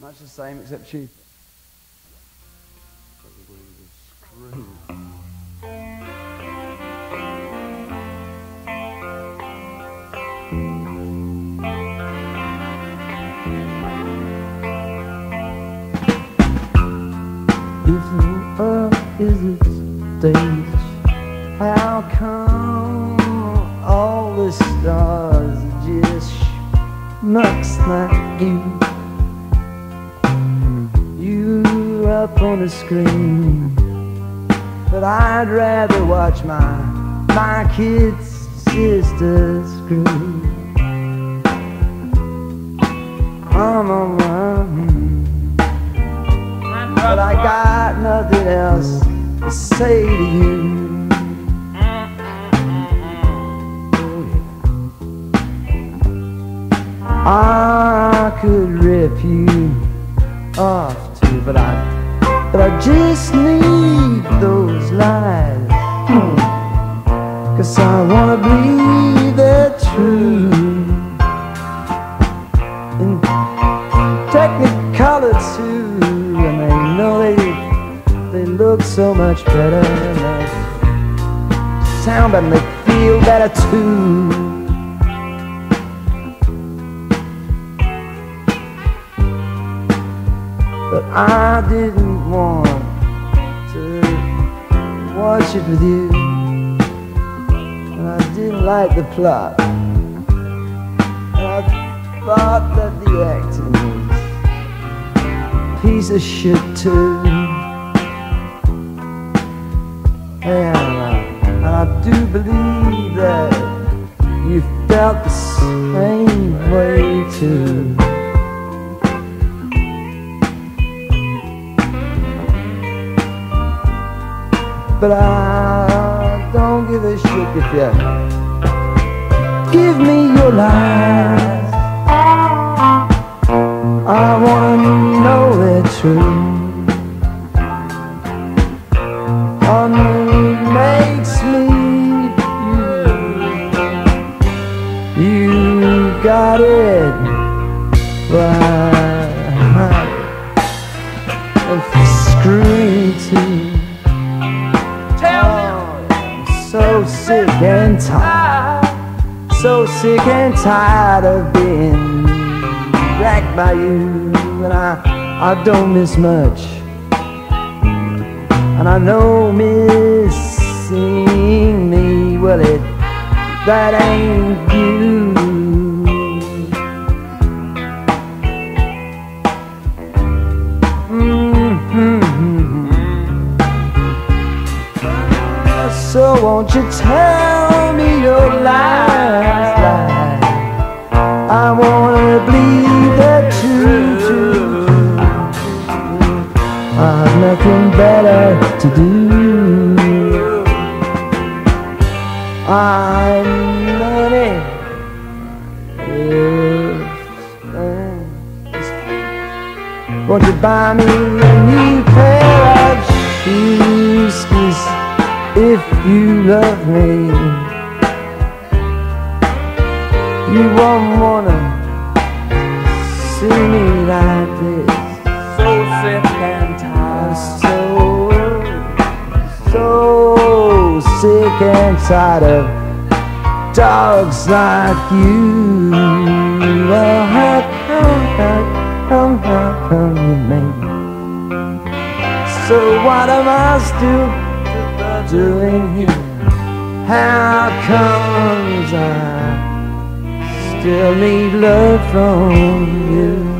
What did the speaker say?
Much the same, except cheaper. If the world is its stage, how come all the stars just schmucks like you? Up on the screen, but I'd rather watch my my kids' sisters scream. I'm on my but I got nothing else to say to you. I could rip you off too, but I, I just need those lies. Cause I wanna believe they're true. In technicolor too, and they know they they look so much better, sound better, and they feel better too. But I didn't want to watch it with you, and I didn't like the plot, and I thought that the acting was a piece of shit too. And I, and I do believe that you felt the same way too. But I don't give a shit if you give me your lies. I wanna know they're true. Makes me you. You got it right. So sick and tired, so sick and tired of being racked by you, and I, I don't miss much, and I know missing me, well it, that ain't won't you tell me your lies? I wanna believe that true. I've nothing better to do. I'm many Won't you buy me a new pair of shoes? if you love me, you won't wanna see me like this. So sick and tired, so so sick and tired of dogs like you. Well, how how come, how come you made me? So what am I still doing here? How comes I still need love from you?